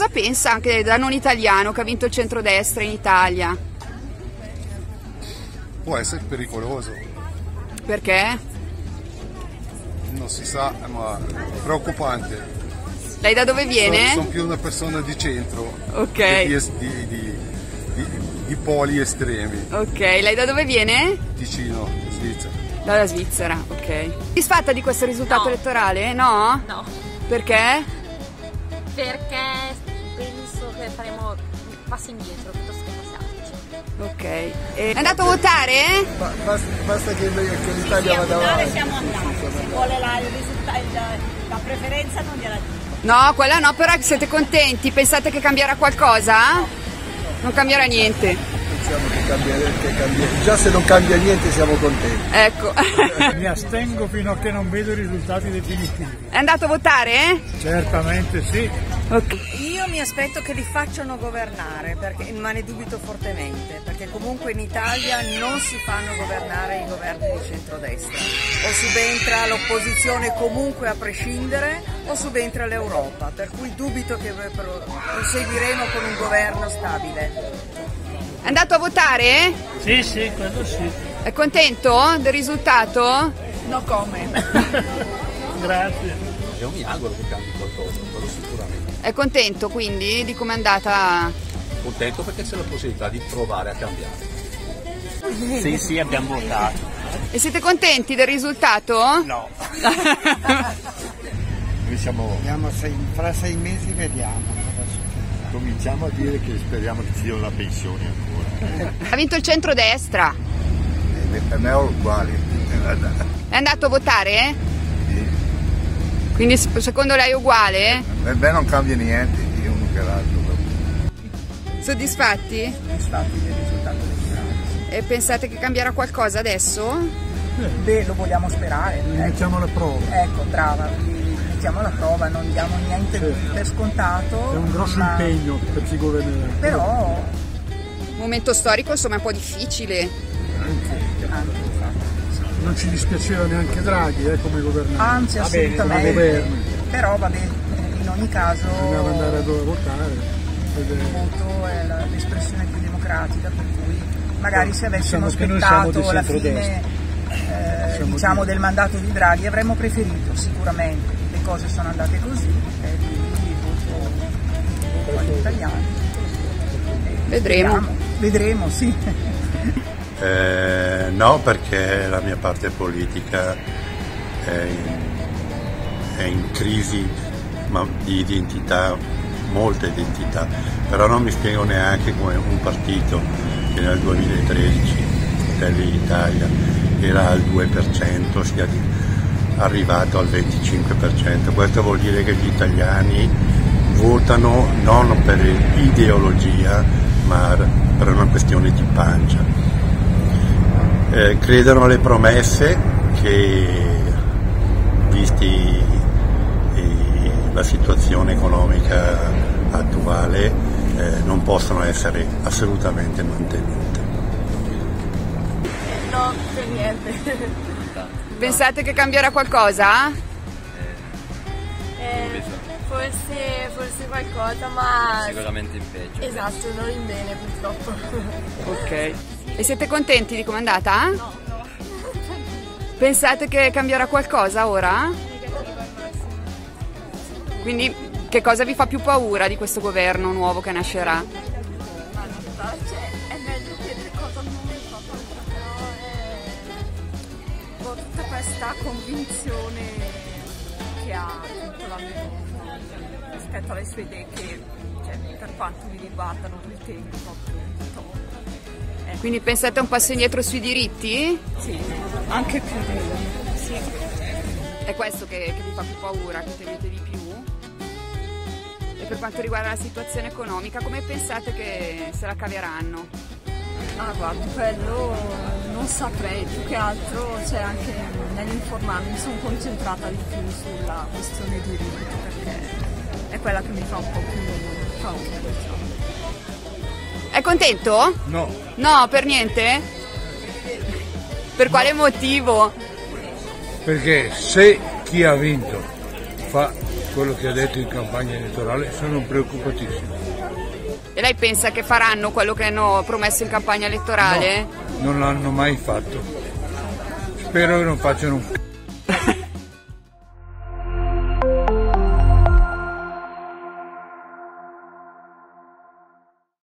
cosa pensa anche da non italiano che ha vinto il centrodestra in Italia? Può essere pericoloso, Perché? non si sa, ma preoccupante. Lei da dove viene? Sono più una persona di centro, Ok. di, di- di- di- di poli estremi, Ok, lei da dove viene? Ticino, Svizzera. Dalla Svizzera, ok. Soddisfatta di questo risultato No. elettorale? No? No, Perché? perché che faremo un passo indietro piuttosto che passo avanti. Ok. E- È andato a votare? Ba- Basta, basta che, che l'Italia vada avanti. siamo andati, se vuole la, il risultato, il- la preferenza non gliela dico. No, quella no, però siete contenti? Pensate che cambierà qualcosa? Non cambierà niente. Pensiamo che cambia- che cambia- Già se non cambia niente siamo contenti. Ecco. Mi astengo fino a che non vedo i risultati definitivi. È andato a votare? Certamente sì. Ok. Io mi aspetto che li facciano governare, perché, ma ne dubito fortemente, perché comunque in Italia non si fanno governare i governi di centrodestra. O subentra l'opposizione comunque a prescindere, o subentra l'Europa, per cui dubito che pro- proseguiremo con un governo stabile. È andato a votare? Sì, sì, quello sì. È contento del risultato? No comment. Grazie. Io mi auguro che cambi qualcosa, quello sicuramente. È contento quindi di come è andata? Contento perché c'è la possibilità di provare a cambiare. Sì, sì, abbiamo votato. E siete contenti del risultato? No. Noi siamo, Vediamo se fra sei mesi vediamo. Cominciamo a dire che speriamo che ci diano la pensione ancora. Ha vinto il centrodestra. Per me è uguale. È andato a votare? Quindi s- secondo lei è uguale? Per me non cambia niente, io uno che l'altro. Soddisfatti? Soddisfatti del risultato elettorale. E pensate che cambierà qualcosa adesso? Beh, lo vogliamo sperare. Iniziamo la prova. Ecco, brava, mettiamo alla prova, non diamo niente per scontato. È un grosso ma- impegno per chi governerà. Però, Momento storico insomma un po' difficile. anche, infatti, Non ci dispiaceva neanche Draghi eh, come governante. anzi assolutamente. governo. Però vabbè, in ogni caso Bisognava andare a dove votare. il voto è la- l'espressione più democratica, per cui magari se avessimo Diciamo aspettato la fine eh, diciamo di- del mandato di Draghi avremmo preferito sicuramente. Cose sono andate così e quindi voto, agli italiani. Vedremo. Vediamo, vedremo, sì. Eh, no, perché la mia parte politica è in, è in crisi ma di identità, molta identità, però non mi spiego neanche come un partito che nel 2013, Fratelli d'Italia, era al 2%, sia di- arrivato al 25%. Questo vuol dire che gli italiani votano non per ideologia, ma per una questione di pancia eh, credono alle promesse che, visti eh, la situazione economica attuale, eh, non possono essere assolutamente mantenute. No, per niente. Pensate che cambierà qualcosa? Eh, forse, forse qualcosa, ma... Sicuramente in peggio. Esatto, non in bene purtroppo. Ok. E siete contenti di come è andata? Pensate che cambierà qualcosa ora? Quindi che cosa vi fa più paura di questo governo nuovo che nascerà? Questa convinzione che ha tutto la mia rispetto alle sue idee che, cioè, per quanto mi riguardano, ritengo proprio top. Quindi pensate un passo indietro sui diritti? Sì, anche più. Sì. È questo che, che vi fa più paura, che temete di più? E per quanto riguarda la situazione economica, come pensate che se la caveranno? Ah guarda, quello non saprei, più che altro c'è anche nell'informarmi, mi sono concentrata di più sulla questione di diritti perché è quella che mi fa un po' più paura, diciamo. È contento? No. No, per niente? Per quale motivo? perché se chi ha vinto fa quello che ha detto in campagna elettorale, sono preoccupatissimo. E lei pensa che faranno quello che hanno promesso in campagna elettorale? No, non l'hanno mai fatto. Spero che non facciano un